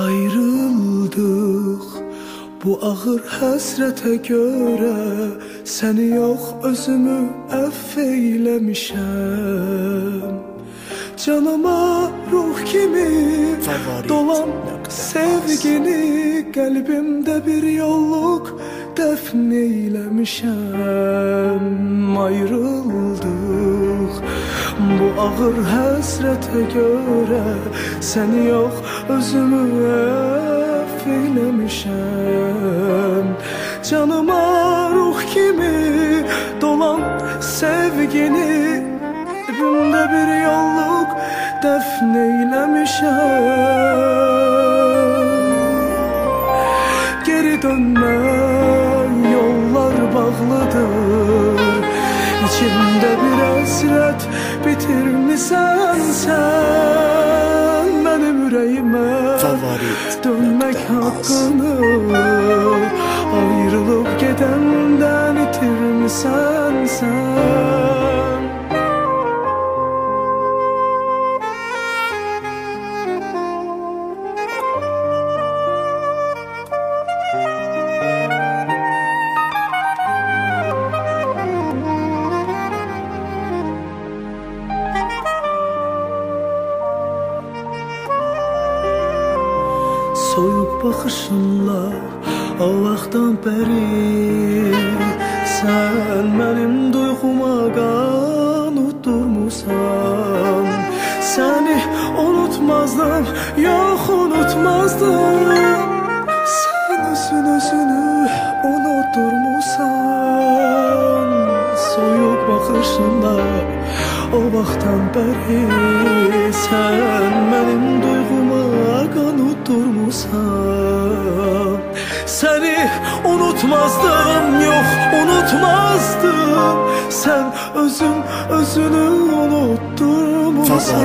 ayrıldı bu ağır həsrətə görə Səni yox özümü əff eyləmişəm. Canıma ruh kimi dolan sevgini Qəlbimdə bir yolluq dəfn eyləmişəm. Ayrıldıq. Bu ağır həsrətə görə Səni yox özümü əff eyləmişəm Canıma ruh kimi dolan sevgini? Qəlbimdə bir yolluq dəfn eyləmişəm Geri dönmə yollar bağlıdır. İçimdə bir əsrət bitirmisən sən Mənim ürəyimə dönmək haqqını 身上。soyup bakışınla Allah'tan beri Sən mənim duyğuma qan utdurmusan Səni unutmazdım, yox unutmazdım. Sən özün özünü unutturmusan Soyuq baxışınla o vaxtdan bəri Sən mənim duyğuma qan utdurmusan Seni unutmazdım yok unutmazdım. Sen özün özünü unutturmuşsun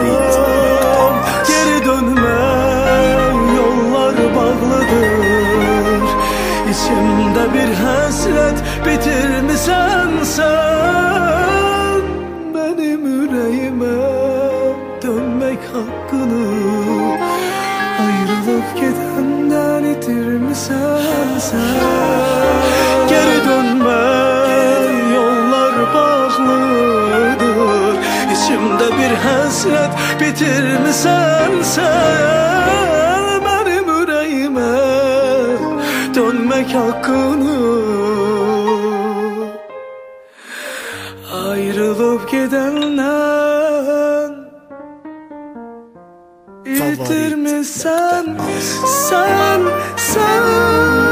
Geri dönmem yollar bağlıdır. İçimde bir hasret bitirmişsen sen Benim yüreğime dönmek hakkını həsrət bitirmisən sən Mənim ürəyimə dönmək haqqını Ayrılıb gedəndən itirmisən sən sən sən